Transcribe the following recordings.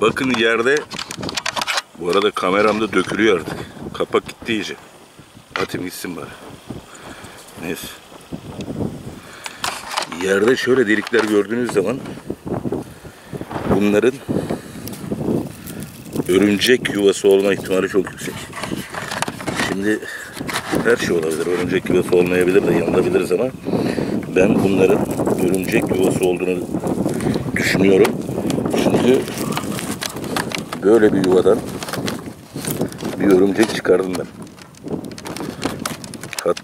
Bakın yerde bu arada kameramda dökülüyor artık. Kapak gitti iyice. Atayım gitsin bari. Neyse. Yerde şöyle delikler gördüğünüz zaman bunların örümcek yuvası olma ihtimali çok yüksek. Şimdi her şey olabilir. Örümcek yuvası olmayabilir de yanılabiliriz ama ben bunların örümcek yuvası olduğunu düşünüyorum. Çünkü böyle bir yuvadan bir örümcek çıkardım ben. Hat,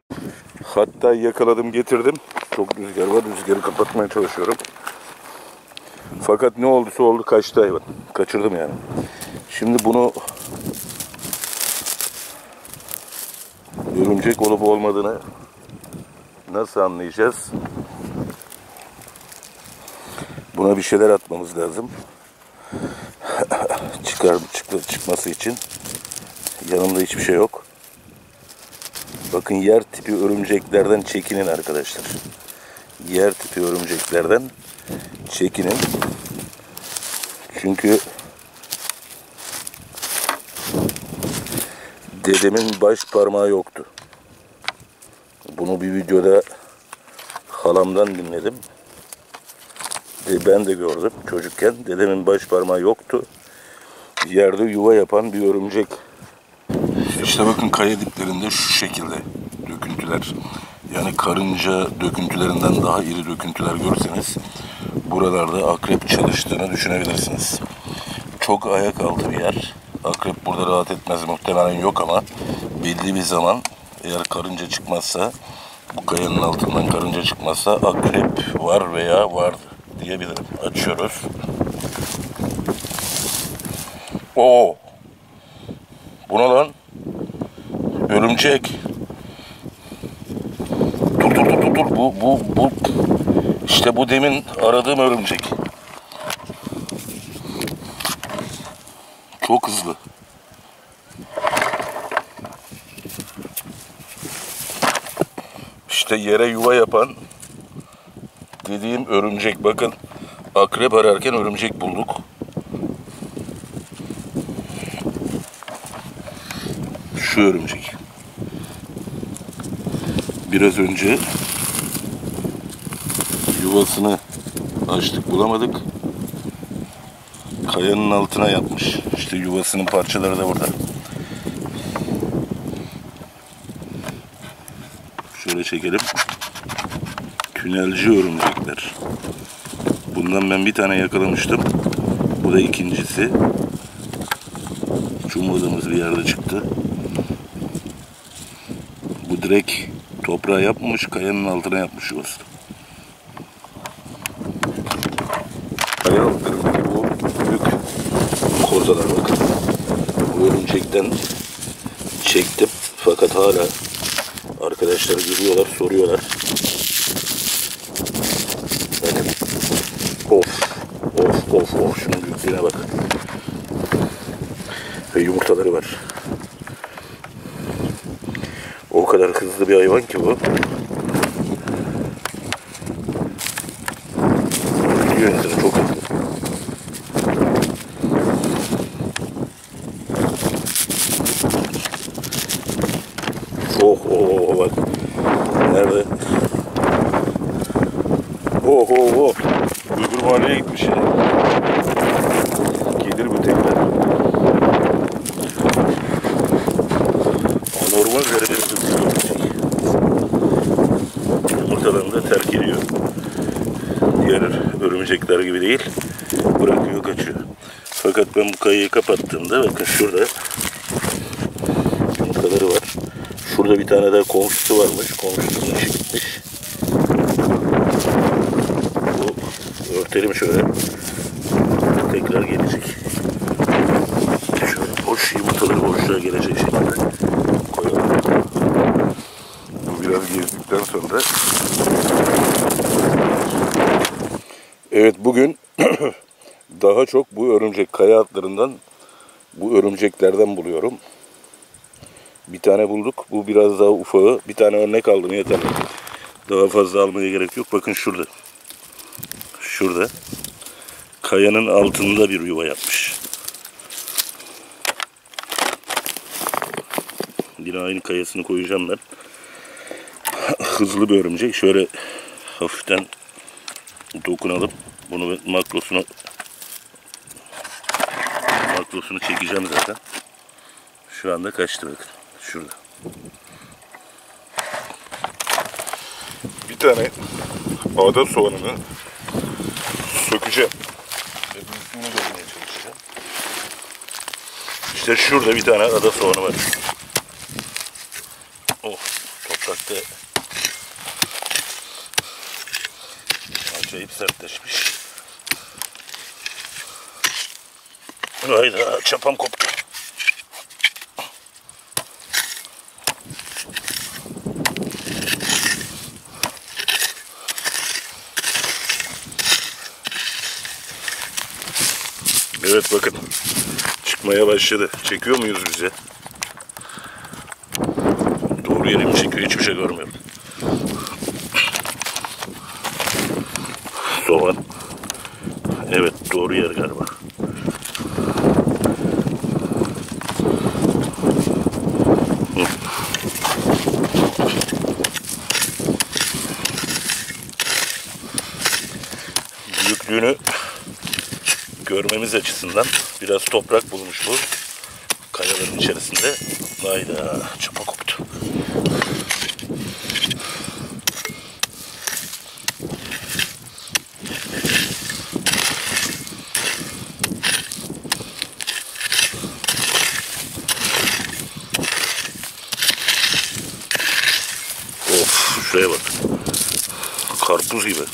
hatta yakaladım getirdim. Çok rüzgar var. Rüzgarı kapatmaya çalışıyorum. Fakat ne olduysa oldu kaçtı hayvan. Kaçırdım yani. Şimdi bunu örümcek olup olmadığını nasıl anlayacağız? Buna bir şeyler atmamız lazım. Çıkar çık, çıkması için. Yanımda hiçbir şey yok. Bakın yer tipi örümceklerden çekinin arkadaşlar. Yer tipi örümceklerden çekinin. Çünkü dedemin baş parmağı yoktu. Bunu bir videoda halamdan dinledim. De ben de gördüm çocukken. Dedemin baş parmağı yoktu. Yerde yuva yapan bir örümcek. İşte bakın kaya diplerinde şu şekilde döküntüler. Yani karınca döküntülerinden daha iri döküntüler görseniz buralarda akrep çalıştığını düşünebilirsiniz. Çok ayak altı bir yer. Akrep burada rahat etmez muhtemelen yok ama belli bir zaman eğer karınca çıkmazsa bu kayanın altından karınca çıkmazsa akrep var veya var diyebilirim. Açıyoruz. Oo. Bu ne lan? Örümcek. Dur dur dur dur dur. Bu bu bu işte bu demin aradığım örümcek. Çok hızlı. İşte yere yuva yapan dediğim örümcek. Bakın akrep ararken örümcek bulduk. Şu örümcek. Biraz önce yuvasını açtık bulamadık. Kayanın altına yatmış. İşte yuvasının parçaları da burada. Şöyle çekelim. Tünelci örümcekler. Bundan ben bir tane yakalamıştım. Bu da ikincisi. Ummadığımız bir yerde çıktı. Direkt toprağa yapmamış, kayanın altına yapmış yuvası. Kaya altlarındaki bu büyük korzalar bakın. Bu örümcekten çektim. Fakat hala arkadaşlar görüyorlar, soruyorlar. Bakın. Of, of, of, of. Şunun büyüklüğüne bakın. Ve yumurtaları var. O kadar hızlı bir hayvan ki bu. İnsanı çok hızlı. Oh oh oh bak. Nerede? Oh oh oh. Öbür mahalleye gitmiş ya. Gelir bu tekrar. Anormal derecede hızlı örümcek. Yumurtalarını da terk ediyor. Diğer örümcekler gibi değil. Bırakıyor kaçıyor. Fakat ben bu kayayı kapattığımda bakın şurada yumurtaları var. Şurada bir tane daha komşusu varmış. Komşusunun işi gitmiş. Bu örtelim şöyle. Tekrar gelecek. Bugün daha çok bu örümcek kaya bu örümceklerden buluyorum. Bir tane bulduk. Bu biraz daha ufağı. Bir tane örnek aldım yeterli. Daha fazla almaya gerek yok. Bakın şurada. Şurada. Kayanın altında bir yuva yapmış. Yine aynı kayasını koyacağım ben. Hızlı bir örümcek. Şöyle hafiften dokunalım. Bunu makrosunu makrosunu çekeceğim zaten. Şu anda kaçtı bakın. Şurada. Bir tane ada soğanını sökeceğim. İşte şurada bir tane ada soğanı var. Oh, toprakta acayip sertleşmiş. Hayda, çapam koptu. Evet bakın. Çıkmaya başladı. Çekiyor muyuz bize? Doğru yere mi çekiyor? Hiçbir şey görmüyorum. Soğan. Evet doğru yer galiba. Açısından biraz toprak bulmuş bu kayaların içerisinde. Hayda çapa koptu. Of şuraya bak. Karpuz gibi.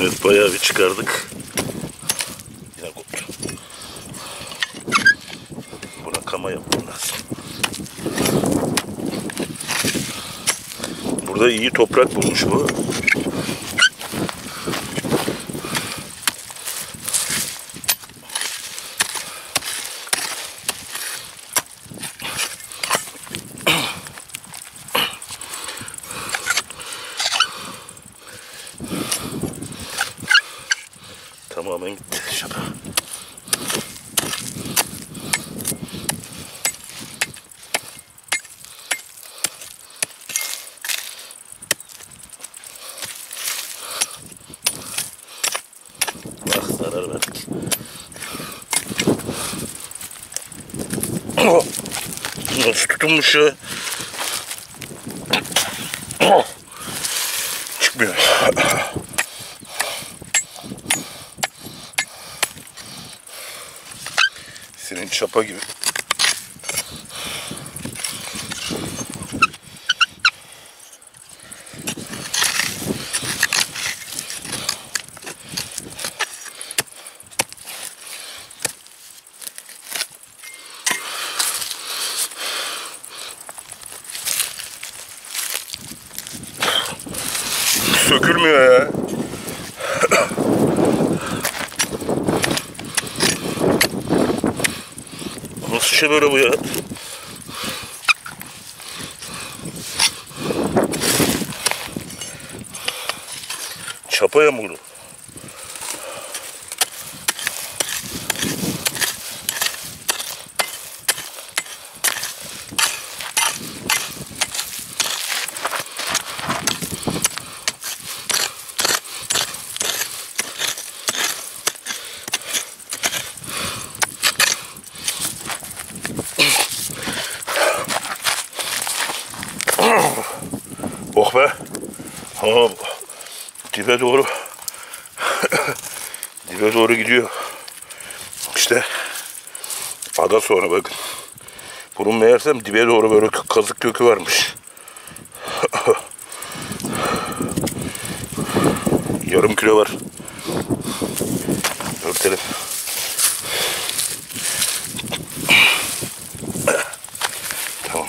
Evet bayağı bir çıkardık. Yine koptu. Buna kama yapmam lazım. Burada iyi toprak bulmuş bu. Tamamen gitti şapa. Bak zarar verdik. Oh, Oh, Çıkmıyor. Senin çapa gibi. Sökülmüyor ya. Nasıl şey böyle bu ya? Çapa yağmuru. Oh be. Tamam. Dibe doğru. Dibe doğru gidiyor. İşte ada sonra bakın. Bunun meğersem dibe doğru böyle kazık kökü varmış. Yarım kilo var. Örtelim. Tamam.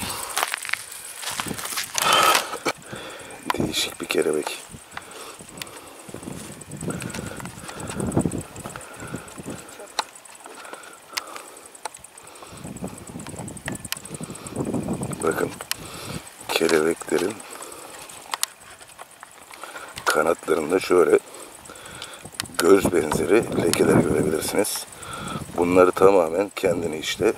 Değişik bir kelebek. şöyle göz benzeri lekeler görebilirsiniz. Bunları tamamen kendini işte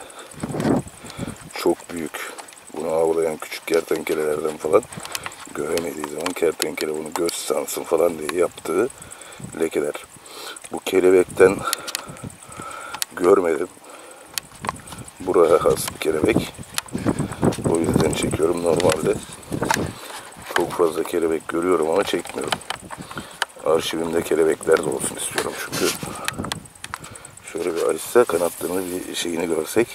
çok büyük bunu avlayan küçük kertenkelelerden falan göremediği zaman kertenkele bunu göz sansın falan diye yaptığı lekeler. Bu kelebekten görmedim. Buraya has bir kelebek. O yüzden çekiyorum. Normalde çok fazla kelebek görüyorum ama çekmiyorum. Arşivimde kelebekler de olsun istiyorum çünkü. Şöyle bir açsa kanatlarını bir şeyini görsek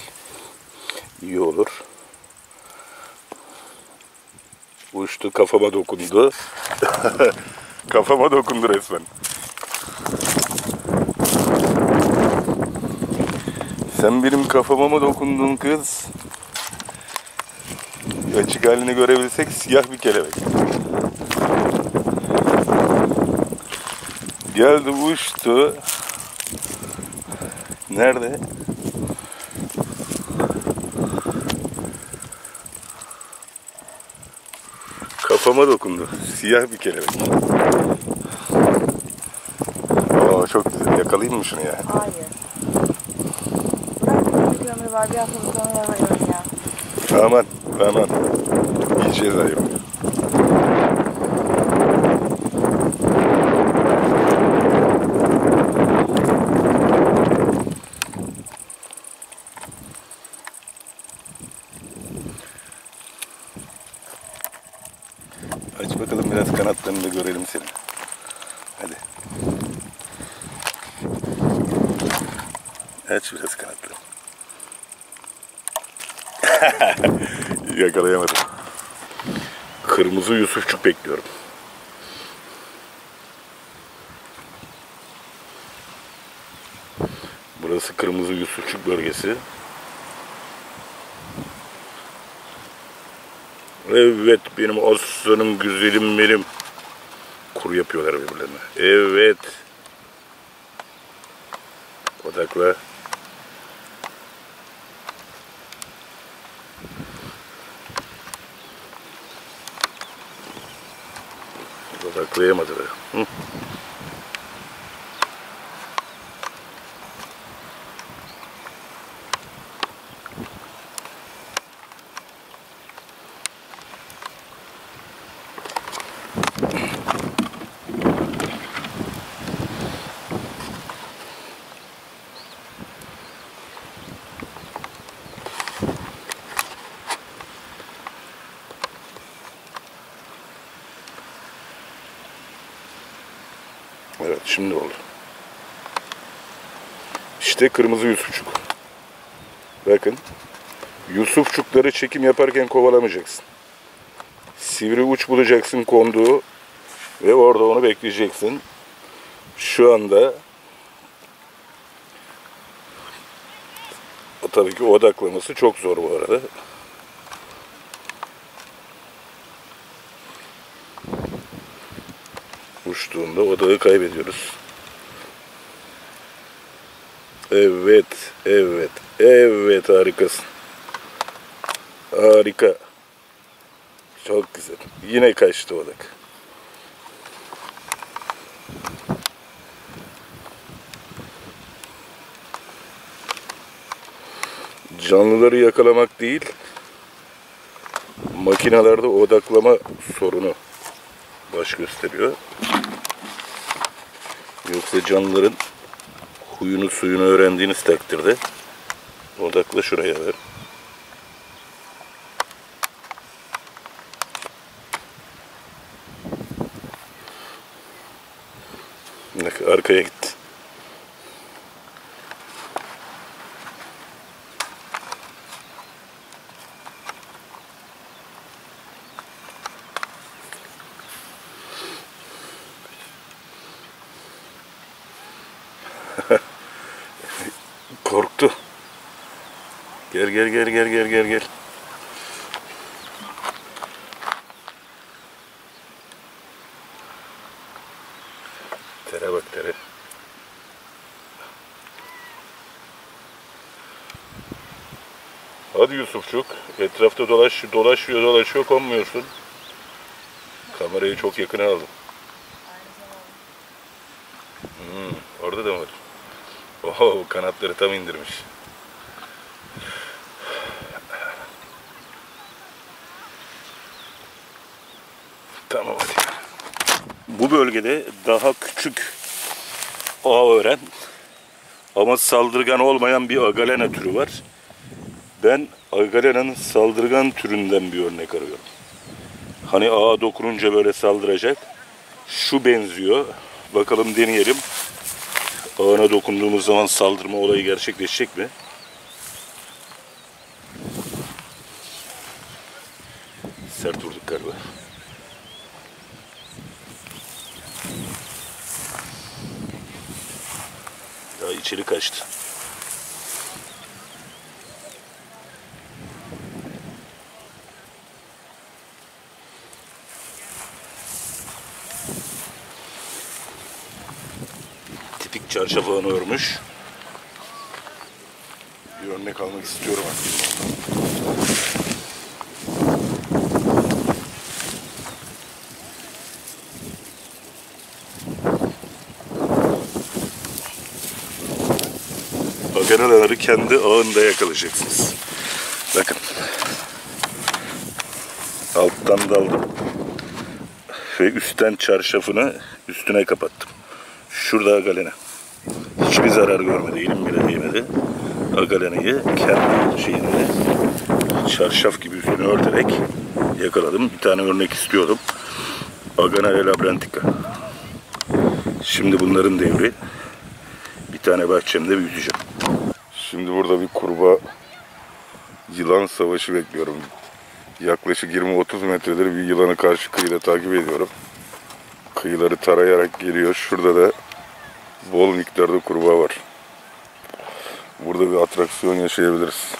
iyi olur. Uçtu kafama dokundu. kafama dokundu resmen. Sen benim kafama mı dokundun kız? Açık halini görebilsek siyah bir kelebek. Geldi uçtu. Nerede? Kafama dokundu. Siyah bir kelebek. Oo, çok güzel. Yakalayayım mı şunu ya? Hayır. Bırak bir kömür var bir haftalık sonra veriyorum ya. Aman, aman. Ayıp. Aç bakalım biraz kanatlarını da görelim seni. Hadi. Aç biraz kanatlarını. Yakalayamadım. Kırmızı Yusufçuk bekliyorum. Burası Kırmızı Yusufçuk bölgesi. Evet benim aslanım güzelim benim. Kuru yapıyorlar birbirlerine. Evet. Odakla. Odaklayamadı be. Şimdi oldu. İşte kırmızı Yusufçuk. Bakın. Yusufçukları çekim yaparken kovalamayacaksın. Sivri uç bulacaksın konduğu ve orada onu bekleyeceksin. Şu anda tabii ki odaklaması çok zor bu arada. Uçtuğunda odağı kaybediyoruz. Evet, evet, evet harikasın. Harika. Çok güzel. Yine kaçtı odak. Canlıları yakalamak değil, makinelerde odaklama sorunu baş gösteriyor. Yoksa canlıların huyunu suyunu öğrendiğiniz takdirde odakla şuraya ver. Bak arkaya gitti. Korktu. Gel gel gel gel gel gel. Tere bak tere. Hadi Yusufçuk. Etrafta dolaş, dolaşıyor dolaşıyor konmuyorsun. Kamerayı çok yakına aldım. Hmm, orada da var? Oho kanatları tam indirmiş. Tamam hadi. Bu bölgede daha küçük ağören ama saldırgan olmayan bir agalena türü var. Ben agalena'nın saldırgan türünden bir örnek arıyorum. Hani ağa dokununca böyle saldıracak. Şu benziyor. Bakalım deneyelim. Ağına dokunduğumuz zaman saldırma olayı gerçekleşecek mi? Sert vurduk galiba. Ya içeri kaçtı. Tipik çarşaf ağını örmüş. Bir örnek almak istiyorum artık. Baganaları kendi ağında yakalayacaksınız. Bakın. Alttan daldım. Ve üstten çarşafını üstüne kapattım. Şurada agalena. Hiçbir zarar görmedi, elim bile değmedi. Agalenayı kendi şeyinde çarşaf gibi üstüne örterek yakaladım. Bir tane örnek istiyordum. Aganale labrantica. Şimdi bunların devri. Bir tane bahçemde büyüteceğim. Şimdi burada bir kurbağa yılan savaşı bekliyorum. Yaklaşık 20-30 metredir bir yılanı karşı kıyıda takip ediyorum. Kıyıları tarayarak geliyor. Şurada da bol miktarda kurbağa var. Burada bir atraksiyon yaşayabiliriz.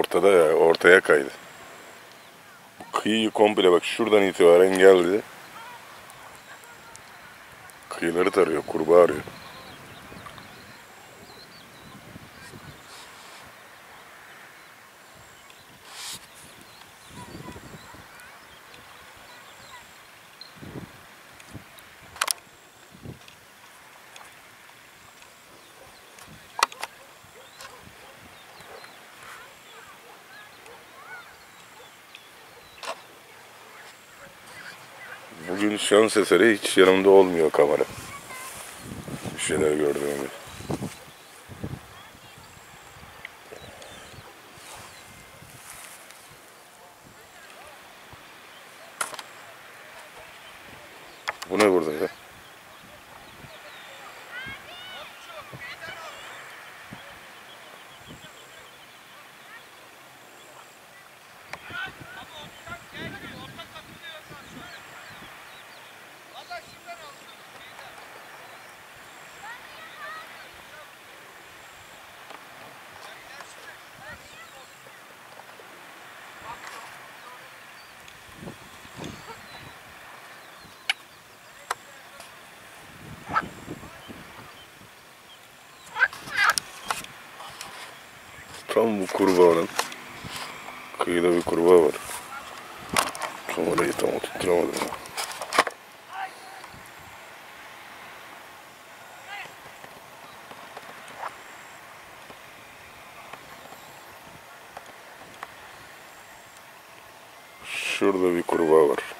Ortada ya, ortaya kaydı. Bu kıyıyı komple bak şuradan itibaren geldi. Kıyıları tarıyor, kurbağa arıyor. Bugün şans eseri hiç yanımda olmuyor kamera. Bir şeyler gördüm gibi. Bu ne burada ya? mu kurva nan kai da bi kurva var kuma da ita mutu Şurada bir kurbağa var.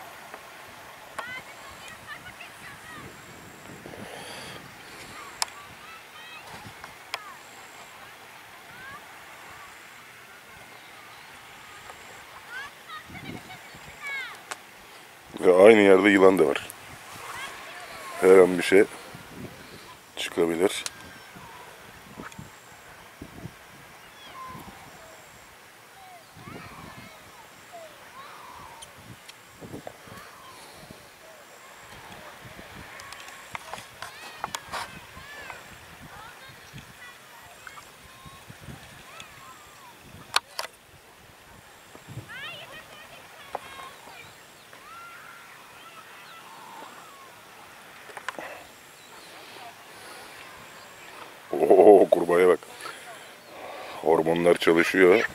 Yerde yılan da var. Her an bir şey Hormonlar çalışıyor.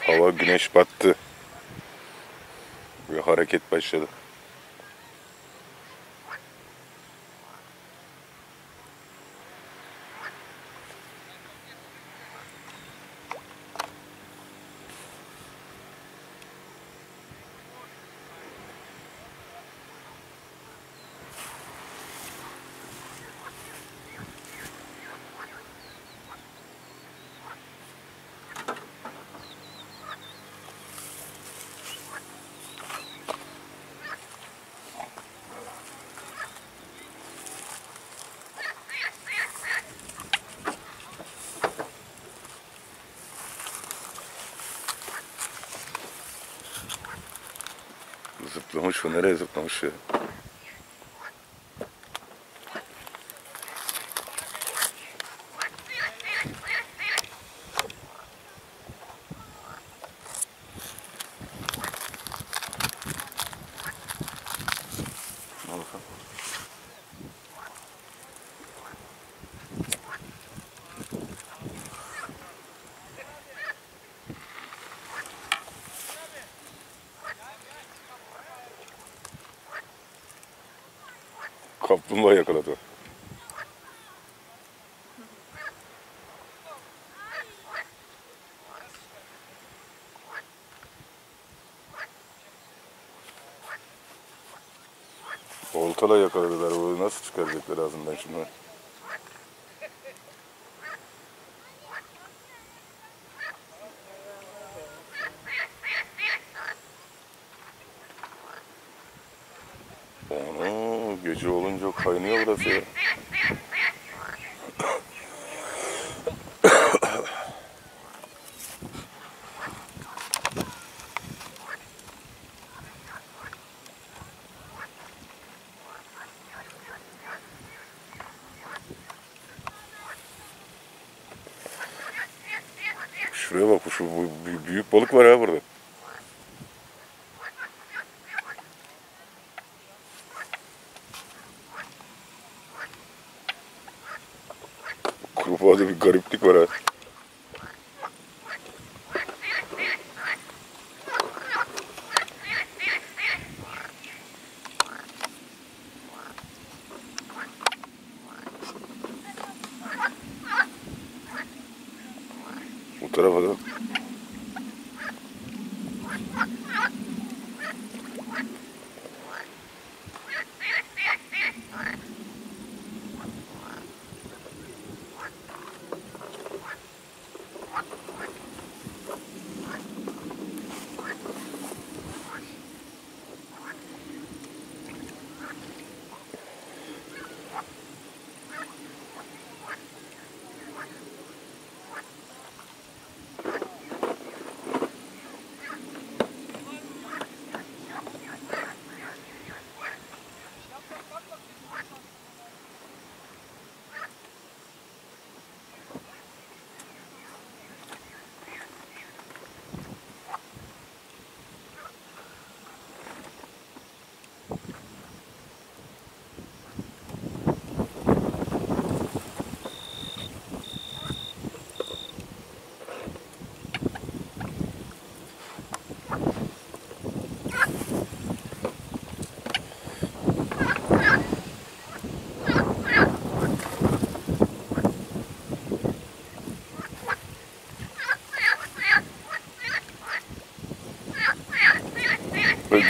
Hava güneş battı. Ve hareket başladı. тому що не ризик, тому що Kaplumbağa yakaladı. Oltala yakaladılar. O nasıl çıkaracaklar ağzından şimdi? Onu gece olunca kaynıyor burası ya. Şuraya bak şu büyük balık var ha burada. Kurbağada bir gariplik var ha. Bu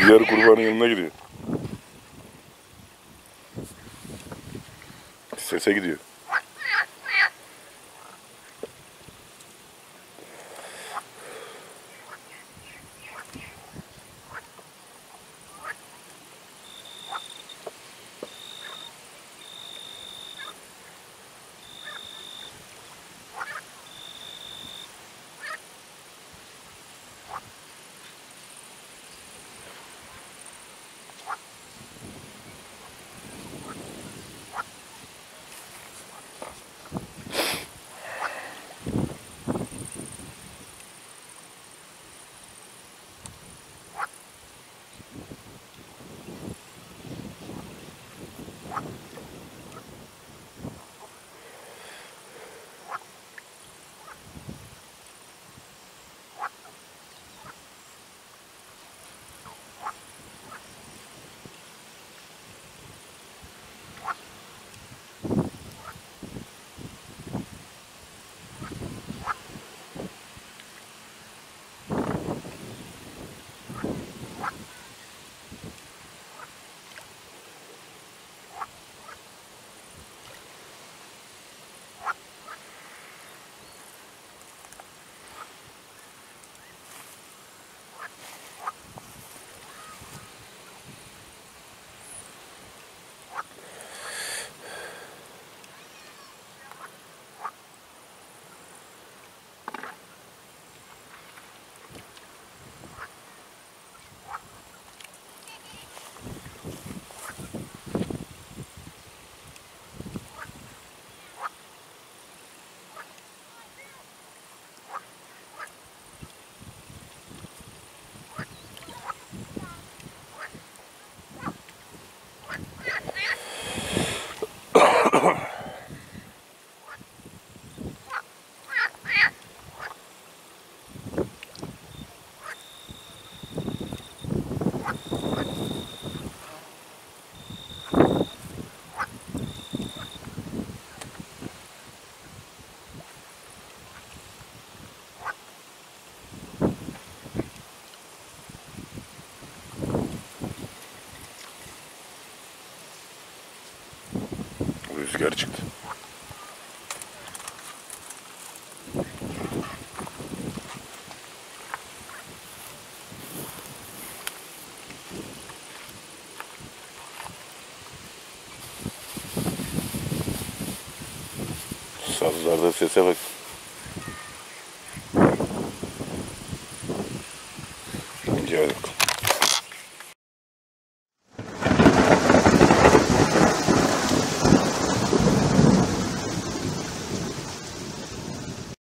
diğer kurbanın yanına gidiyor. Sese gidiyor. Rüzgar çıktı. Sazlarda sese bak.